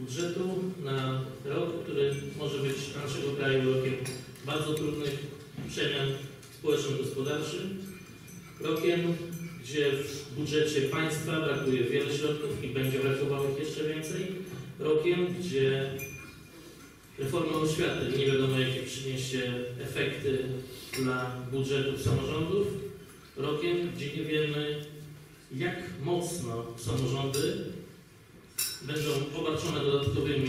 budżetu na rok, który może być dla naszego kraju rokiem bardzo trudnych przemian społeczno-gospodarczych, rokiem, gdzie w budżecie państwa brakuje wiele środków i będzie brakowało ich jeszcze więcej, rokiem, gdzie reforma oświaty nie wiadomo jakie przyniesie efekty dla budżetów samorządów, rokiem, gdzie nie wiemy jak mocno samorządy będą obarczone dodatkowymi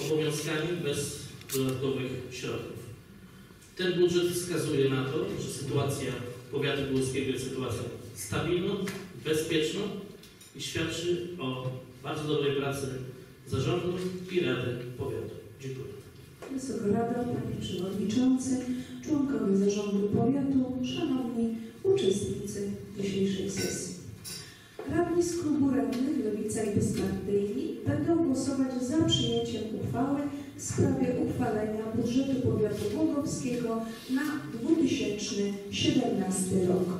obowiązkami bez dodatkowych środków. Ten budżet wskazuje na to, że sytuacja powiatu głowskiego jest sytuacją stabilną, bezpieczną i świadczy o bardzo dobrej pracy zarządu i Rady Powiatu. Dziękuję. Wysoka Rado, Panie Przewodniczący, członkowie Zarządu Powiatu, Szanowni uczestnicy dzisiejszej sesji. Z klubu Lewica i Bezpartyjni będą głosować za przyjęciem uchwały w sprawie uchwalenia budżetu powiatu głogowskiego na 2017 rok.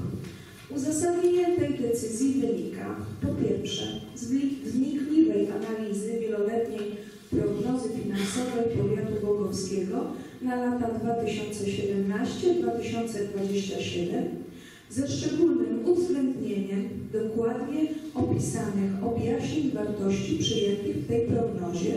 Uzasadnienie tej decyzji wynika po pierwsze z wnikliwej analizy wieloletniej prognozy finansowej powiatu głogowskiego na lata 2017-2027 ze szczególnym uwzględnieniem dokładnie opisanych objaśnień wartości przyjętych w tej prognozie,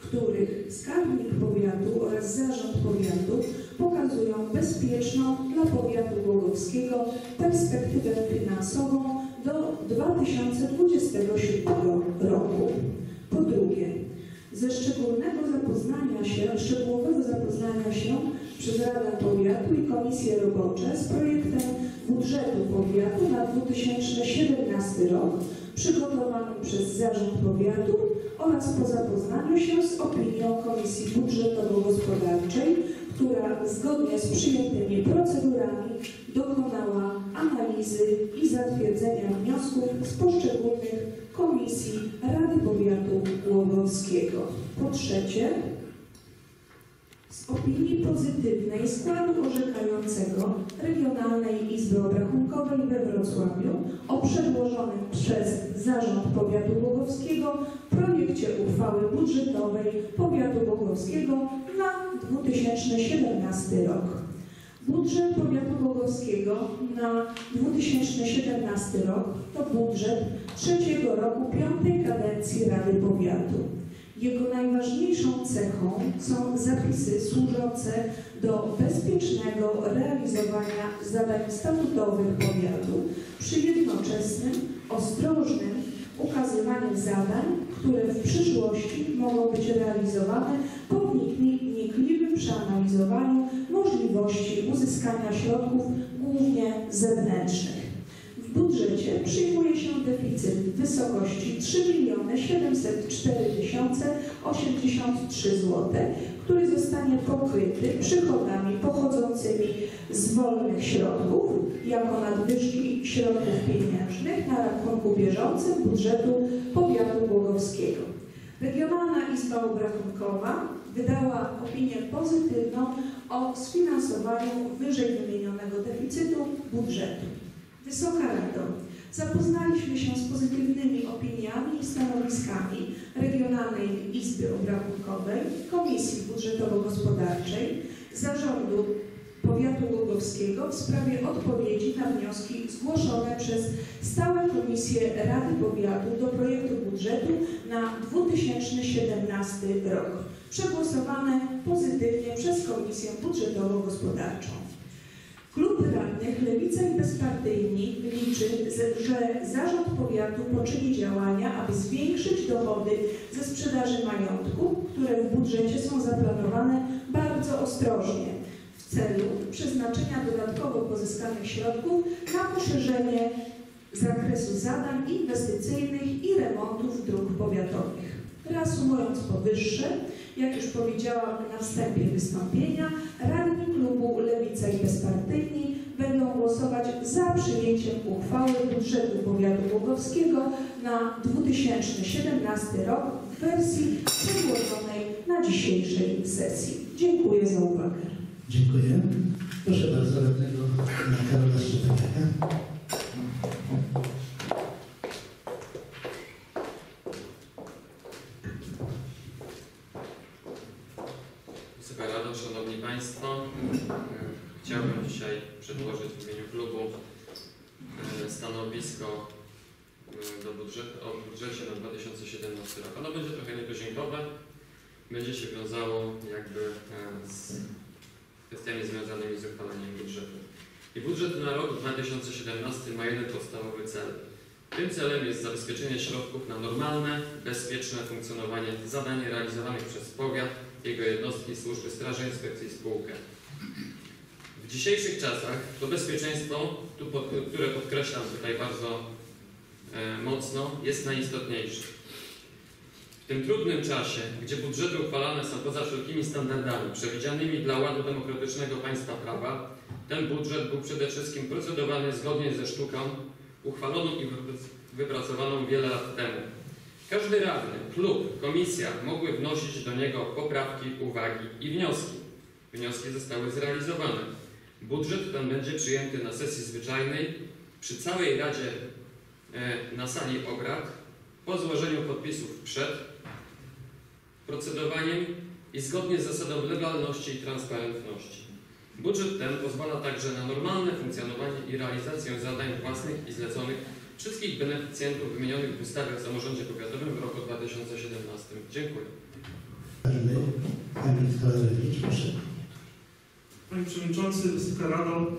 w których skarbnik powiatu oraz zarząd powiatu pokazują bezpieczną dla powiatu głogowskiego perspektywę finansową do 2027 roku. Po drugie, ze szczególnego zapoznania się, szczegółowego zapoznania się przez Radę Powiatu i Komisje Robocze z projektem powiatu na 2017 rok przygotowanym przez Zarząd Powiatu oraz po zapoznaniu się z opinią Komisji Budżetowo-Gospodarczej, która zgodnie z przyjętymi procedurami dokonała analizy i zatwierdzenia wniosków z poszczególnych Komisji Rady Powiatu Głogowskiego. Po trzecie, opinii pozytywnej składu orzekającego Regionalnej Izby Obrachunkowej we Wrocławiu o przedłożonym przez Zarząd Powiatu Głogowskiego projekcie uchwały budżetowej Powiatu Głogowskiego na 2017 rok. Budżet Powiatu Głogowskiego na 2017 rok to budżet trzeciego roku piątej kadencji Rady Powiatu. Jego najważniejszą cechą są zapisy służące do bezpiecznego realizowania zadań statutowych powiatu przy jednoczesnym, ostrożnym ukazywaniu zadań, które w przyszłości mogą być realizowane po wnikliwym przeanalizowaniu możliwości uzyskania środków głównie zewnętrznych. W budżecie przyjmuje się deficyt w wysokości 3 704 083 zł, który zostanie pokryty przychodami pochodzącymi z wolnych środków jako nadwyżki środków pieniężnych na rachunku bieżącym budżetu powiatu głogowskiego. Regionalna Izba Obrachunkowa wydała opinię pozytywną o sfinansowaniu wyżej wymienionego deficytu budżetu. Wysoka Rado, zapoznaliśmy się z pozytywnymi opiniami i stanowiskami Regionalnej Izby Obrachunkowej, Komisji Budżetowo-Gospodarczej, Zarządu Powiatu Głogowskiego w sprawie odpowiedzi na wnioski zgłoszone przez stałe komisje Rady Powiatu do projektu budżetu na 2017 rok, przegłosowane pozytywnie przez Komisję Budżetowo-Gospodarczą. Klub radnych Lewica i Bezpartyjni liczy, że Zarząd Powiatu poczyni działania, aby zwiększyć dochody ze sprzedaży majątku, które w budżecie są zaplanowane bardzo ostrożnie w celu przeznaczenia dodatkowo pozyskanych środków na poszerzenie zakresu zadań inwestycyjnych i remontów dróg powiatowych. Reasumując powyższe, jak już powiedziałam na wstępie wystąpienia, radni klubu Lewica i Bezpartyjni będą głosować za przyjęciem uchwały budżetu powiatu głogowskiego na 2017 rok w wersji przedłożonej na dzisiejszej sesji. Dziękuję za uwagę. Dziękuję. Proszę bardzo radnego Karola Szczepaniaka. Szanowni Państwo. Chciałbym dzisiaj przedłożyć w imieniu klubu e, stanowisko e, do budżetu, o budżecie na 2017 rok. Ono będzie trochę nietuzinkowe. Będzie się wiązało jakby e, z kwestiami związanymi z uchwalaniem budżetu. I budżet na rok 2017 ma jeden podstawowy cel. Tym celem jest zabezpieczenie środków na normalne, bezpieczne funkcjonowanie zadań realizowanych przez powiat, jego jednostki, służby, straży, inspekcji i spółkę. W dzisiejszych czasach to bezpieczeństwo, które podkreślam tutaj bardzo e, mocno, jest najistotniejsze. W tym trudnym czasie, gdzie budżety uchwalane są poza wszelkimi standardami przewidzianymi dla ładu demokratycznego państwa prawa, ten budżet był przede wszystkim procedowany zgodnie ze sztuką uchwaloną i wypracowaną wiele lat temu. Każdy radny, klub, komisja mogły wnosić do niego poprawki, uwagi i wnioski. Wnioski zostały zrealizowane. Budżet ten będzie przyjęty na sesji zwyczajnej przy całej Radzie e, na sali obrad po złożeniu podpisów przed procedowaniem i zgodnie z zasadą legalności i transparentności. Budżet ten pozwala także na normalne funkcjonowanie i realizację zadań własnych i zleconych wszystkich beneficjentów wymienionych w ustawie o samorządzie powiatowym w roku 2017. Dziękuję. Panie Przewodniczący, Wysoka Rado,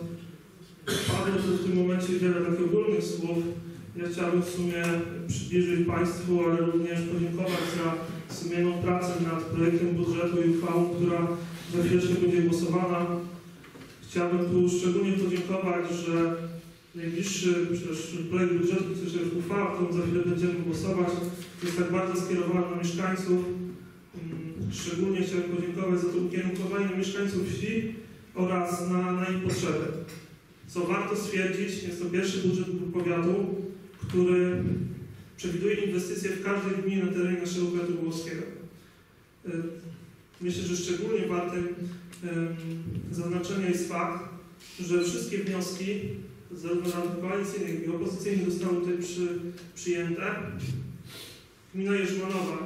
padło tu w tym momencie wiele takich ogólnych słów. Ja chciałbym w sumie przybliżyć Państwu, ale również podziękować za sumienną pracę nad projektem budżetu i uchwałą, która za chwileczkę będzie głosowana. Chciałbym tu szczególnie podziękować, że najbliższy projekt budżetu, czy też uchwała, którą za chwilę będziemy głosować, jest tak bardzo skierowany na mieszkańców. Mm, Szczególnie chciałbym podziękować za to ukierunkowanie mieszkańców wsi, oraz na, na ich potrzeby. Co warto stwierdzić, jest to pierwszy budżet powiatu, który przewiduje inwestycje w każdej gminie na terenie naszego powiatu głowskiego. Y, Myślę, że szczególnie wartym ym, zaznaczenia jest fakt, że wszystkie wnioski zarówno rad koalicyjnych, jak i opozycyjnych zostały tutaj przy, przyjęte. Gmina Jerzmanowa,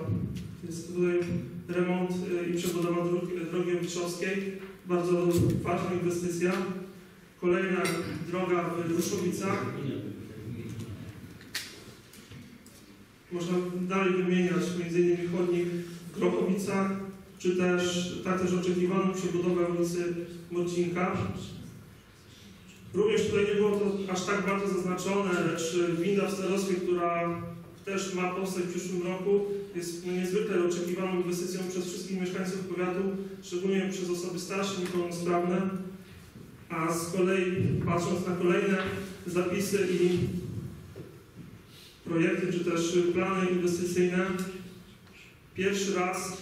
jest tutaj remont y, i przebudowa drogi, drogi Owitrzowskiej, bardzo ważna inwestycja. Kolejna droga w Ruszowicach. Można dalej wymieniać m.in. chodnik w Grochowicach, czy też tak też oczekiwaną przebudowę ulicy Morcinka. Również tutaj nie było to aż tak bardzo zaznaczone, lecz winda w Starostwie, która też ma powstać w przyszłym roku, jest niezwykle oczekiwaną inwestycją przez wszystkich mieszkańców powiatu, szczególnie przez osoby starsze, niepełnosprawne. A z kolei patrząc na kolejne zapisy i projekty, czy też plany inwestycyjne, pierwszy raz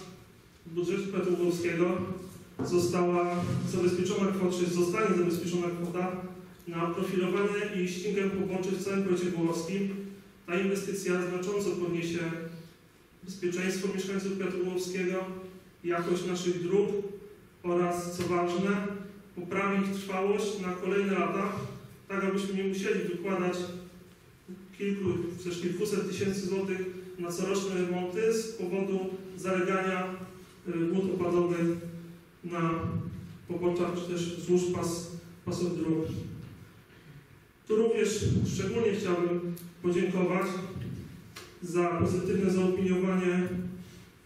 w budżecie powiatu włoskiego została zabezpieczona kwota, czy zostanie zabezpieczona kwota na profilowanie i ścigę poboczy w całym powiecie włoskim. Ta inwestycja znacząco podniesie bezpieczeństwo mieszkańców powiatu włowskiego, jakość naszych dróg oraz, co ważne, poprawi ich trwałość na kolejne lata, tak abyśmy nie musieli wykładać kilku, też kilkuset tysięcy złotych na coroczne remonty z powodu zalegania y, wód opadowych na poboczach czy też wzdłuż pas, pasów dróg. Tu również szczególnie chciałbym podziękować za pozytywne zaopiniowanie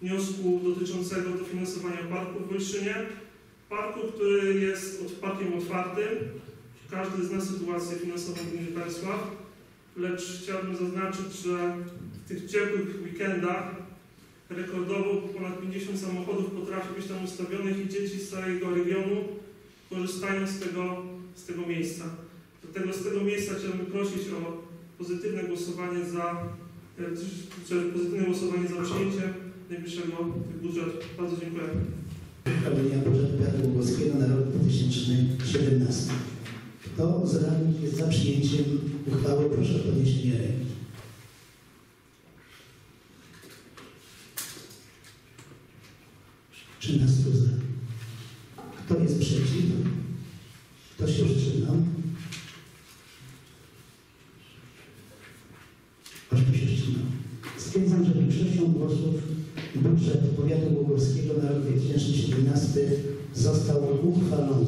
wniosku dotyczącego dofinansowania parku w Wolszynie. Parku, który jest od- parkiem otwartym. Każdy zna sytuację finansową gminy Państwa, lecz chciałbym zaznaczyć, że w tych ciepłych weekendach rekordowo ponad 50 samochodów potrafi być tam ustawionych i dzieci z całego regionu korzystają z tego, z tego miejsca. Dlatego z tego miejsca chciałbym prosić o pozytywne głosowanie za, e, czy pozytywne głosowanie za przyjęciem najbliższego budżetu. Bardzo dziękuję. Uchwalenia budżetu powiatu głowskiego na rok 2017. Kto z radnych jest za przyjęciem uchwały, proszę o podniesienie ręki. Trzynastu za. Kto jest przeciw? Kto się wstrzymał? Ośmiu się wstrzymał. Stwierdzam, że większością głosów budżet powiatu głogowskiego na rok 2017 został uchwalony.